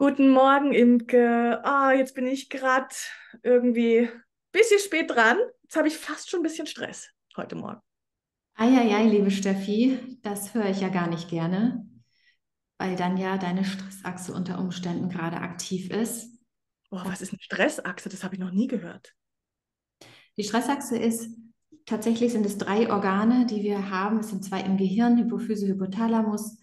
Guten Morgen, Imke. Ah, jetzt bin ich gerade irgendwie ein bisschen spät dran. Jetzt habe ich fast schon ein bisschen Stress heute Morgen. Eieiei, liebe Steffi, das höre ich ja gar nicht gerne, weil dann ja deine Stressachse unter Umständen gerade aktiv ist. Boah, was ist eine Stressachse? Das habe ich noch nie gehört. Die Stressachse ist, tatsächlich sind es drei Organe, die wir haben. Es sind zwei im Gehirn, Hypophyse, Hypothalamus.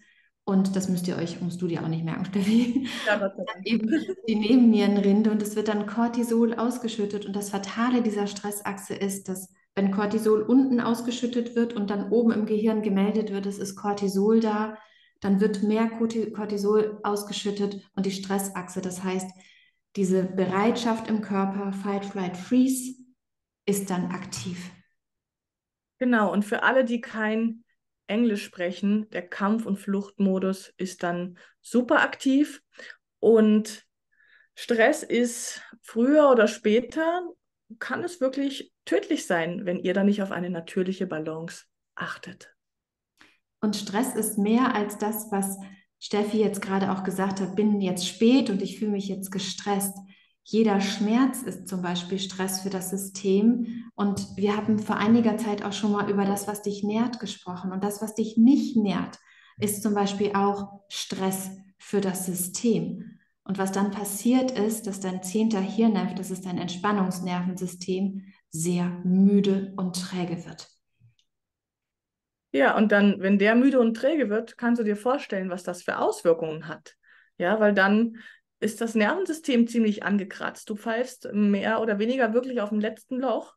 Und das müsst ihr euch, musst du dir auch nicht merken, Steffi. Ja, eben die Nebennierenrinde und es wird dann Cortisol ausgeschüttet. Und das Fatale dieser Stressachse ist, dass wenn Cortisol unten ausgeschüttet wird und dann oben im Gehirn gemeldet wird, es ist Cortisol da, dann wird mehr Corti- Cortisol ausgeschüttet und die Stressachse, das heißt, diese Bereitschaft im Körper, Fight, Flight, Freeze, ist dann aktiv. Genau, und für alle, die kein Englisch sprechen, der Kampf- und Fluchtmodus ist dann super aktiv und Stress ist früher oder später, kann es wirklich tödlich sein, wenn ihr da nicht auf eine natürliche Balance achtet. Und Stress ist mehr als das, was Steffi jetzt gerade auch gesagt hat, bin jetzt spät und ich fühle mich jetzt gestresst. Jeder Schmerz ist zum Beispiel Stress für das System. Und wir haben vor einiger Zeit auch schon mal über das, was dich nährt, gesprochen. Und das, was dich nicht nährt, ist zum Beispiel auch Stress für das System. Und was dann passiert ist, dass dein zehnter Hirnnerv, das ist dein Entspannungsnervensystem, sehr müde und träge wird. Ja, und dann, wenn der müde und träge wird, kannst du dir vorstellen, was das für Auswirkungen hat. Ja, weil dann ist das Nervensystem ziemlich angekratzt. Du pfeifst mehr oder weniger wirklich auf dem letzten Loch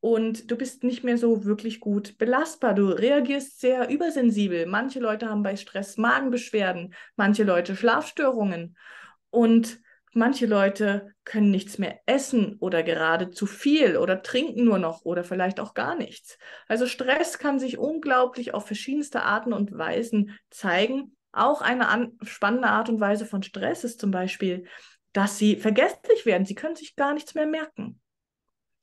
und du bist nicht mehr so wirklich gut belastbar. Du reagierst sehr übersensibel. Manche Leute haben bei Stress Magenbeschwerden, manche Leute Schlafstörungen und manche Leute können nichts mehr essen oder gerade zu viel oder trinken nur noch oder vielleicht auch gar nichts. Also Stress kann sich unglaublich auf verschiedenste Arten und Weisen zeigen. Auch eine an, spannende Art und Weise von Stress ist zum Beispiel, dass sie vergesslich werden. Sie können sich gar nichts mehr merken.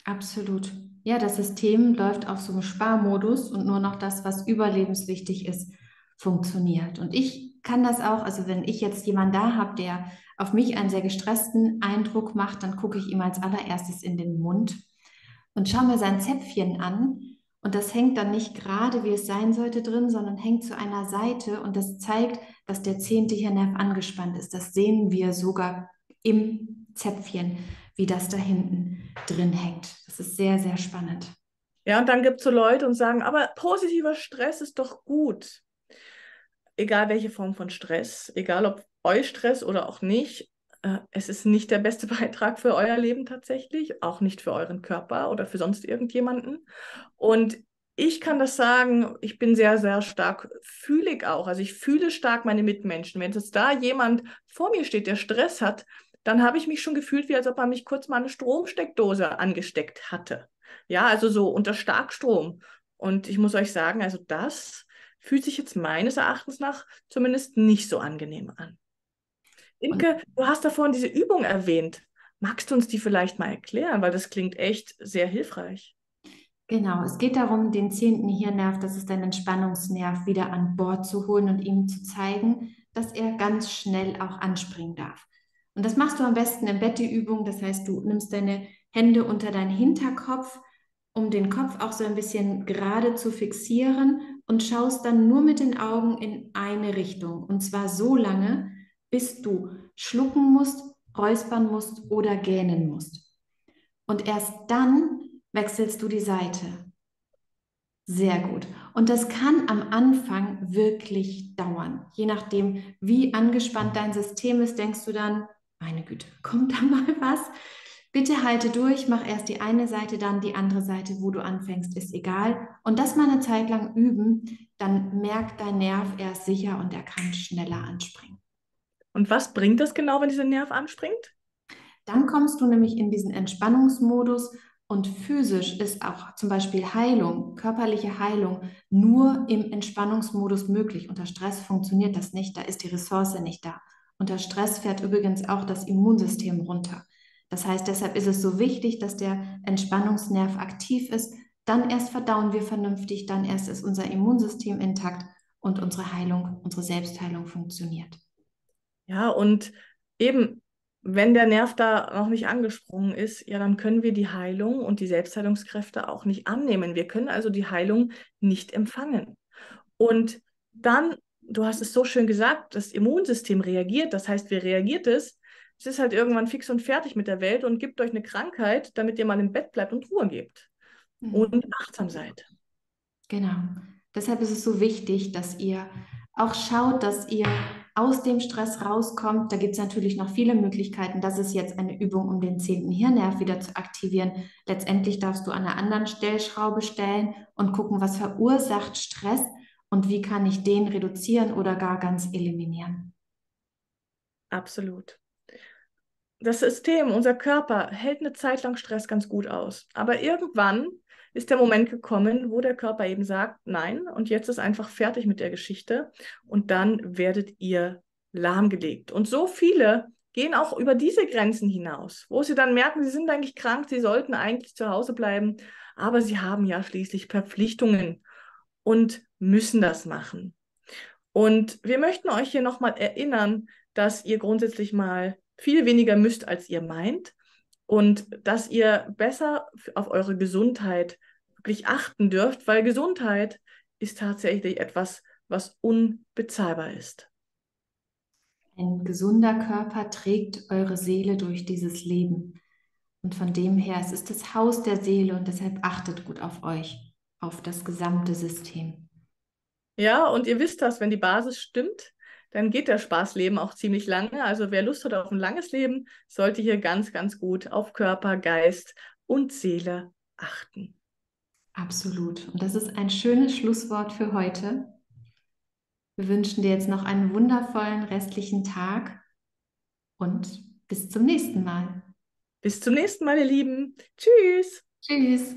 Absolut. Ja, das System läuft auf so einem Sparmodus und nur noch das, was überlebenswichtig ist, funktioniert. Und ich kann das auch, also wenn ich jetzt jemanden da habe, der auf mich einen sehr gestressten Eindruck macht, dann gucke ich ihm als allererstes in den Mund und schaue mir sein Zäpfchen an. Und das hängt dann nicht gerade, wie es sein sollte, drin, sondern hängt zu einer Seite und das zeigt, dass der zehnte Hirnnerv angespannt ist. Das sehen wir sogar im Zäpfchen, wie das da hinten drin hängt. Das ist sehr, sehr spannend. Ja, und dann gibt es so Leute und sagen, aber positiver Stress ist doch gut. Egal welche Form von Stress, egal ob Eustress oder auch nicht, äh, es ist nicht der beste Beitrag für euer Leben tatsächlich, auch nicht für euren Körper oder für sonst irgendjemanden. Und ich kann das sagen, ich bin sehr, sehr stark fühlig auch. Also ich fühle stark meine Mitmenschen. Wenn jetzt da jemand vor mir steht, der Stress hat, dann habe ich mich schon gefühlt, wie als ob er mich kurz mal eine Stromsteckdose angesteckt hatte. Ja, also so unter Starkstrom. Und ich muss euch sagen, also das fühlt sich jetzt meines Erachtens nach zumindest nicht so angenehm an. Imke, du hast da vorhin diese Übung erwähnt. Magst du uns die vielleicht mal erklären? Weil das klingt echt sehr hilfreich. Genau, es geht darum, den zehnten Hirnnerv, das ist ein Entspannungsnerv, wieder an Bord zu holen und ihm zu zeigen, dass er ganz schnell auch anspringen darf. Und das machst du am besten im Bett, die Übung. Das heißt, du nimmst deine Hände unter deinen Hinterkopf, um den Kopf auch so ein bisschen gerade zu fixieren und schaust dann nur mit den Augen in eine Richtung. Und zwar so lange, bis du schlucken musst, räuspern musst oder gähnen musst. Und erst dann wechselst du die Seite. Sehr gut. Und das kann am Anfang wirklich dauern. Je nachdem, wie angespannt dein System ist, denkst du dann, meine Güte, kommt da mal was? Bitte halte durch, mach erst die eine Seite, dann die andere Seite, wo du anfängst, ist egal. Und das mal eine Zeit lang üben, dann merkt dein Nerv, er ist sicher und er kann schneller anspringen. Und was bringt das genau, wenn dieser Nerv anspringt? Dann kommst du nämlich in diesen Entspannungsmodus und physisch ist auch zum Beispiel Heilung, körperliche Heilung nur im Entspannungsmodus möglich. Unter Stress funktioniert das nicht, da ist die Ressource nicht da. Unter Stress fährt übrigens auch das Immunsystem runter. Das heißt, deshalb ist es so wichtig, dass der Entspannungsnerv aktiv ist. Dann erst verdauen wir vernünftig, dann erst ist unser Immunsystem intakt und unsere Heilung, unsere Selbstheilung funktioniert. Ja, und eben, wenn der Nerv da noch nicht angesprungen ist, ja, dann können wir die Heilung und die Selbstheilungskräfte auch nicht annehmen. Wir können also die Heilung nicht empfangen. Und dann, du hast es so schön gesagt, das Immunsystem reagiert. Das heißt, wie reagiert es? Es ist halt irgendwann fix und fertig mit der Welt und gibt euch eine Krankheit, damit ihr mal im Bett bleibt und Ruhe gebt mhm. und achtsam seid. Genau. Deshalb ist es so wichtig, dass ihr auch schaut, dass ihr aus dem Stress rauskommt. Da gibt es natürlich noch viele Möglichkeiten. Das ist jetzt eine Übung, um den zehnten Hirnnerv wieder zu aktivieren. Letztendlich darfst du an einer anderen Stellschraube stellen und gucken, was verursacht Stress und wie kann ich den reduzieren oder gar ganz eliminieren. Absolut. Das System, unser Körper hält eine Zeit lang Stress ganz gut aus. Aber irgendwann ist der Moment gekommen, wo der Körper eben sagt, nein, und jetzt ist einfach fertig mit der Geschichte und dann werdet ihr lahmgelegt. Und so viele gehen auch über diese Grenzen hinaus, wo sie dann merken, sie sind eigentlich krank, sie sollten eigentlich zu Hause bleiben, aber sie haben ja schließlich Verpflichtungen und müssen das machen. Und wir möchten euch hier nochmal erinnern, dass ihr grundsätzlich mal viel weniger müsst, als ihr meint und dass ihr besser auf eure Gesundheit wirklich achten dürft, weil Gesundheit ist tatsächlich etwas, was unbezahlbar ist. Ein gesunder Körper trägt eure Seele durch dieses Leben. Und von dem her, es ist das Haus der Seele und deshalb achtet gut auf euch, auf das gesamte System. Ja, und ihr wisst das, wenn die Basis stimmt, dann geht der Spaßleben auch ziemlich lange. Also wer Lust hat auf ein langes Leben, sollte hier ganz, ganz gut auf Körper, Geist und Seele achten. Absolut. Und das ist ein schönes Schlusswort für heute. Wir wünschen dir jetzt noch einen wundervollen restlichen Tag und bis zum nächsten Mal. Bis zum nächsten Mal, ihr Lieben. Tschüss. Tschüss.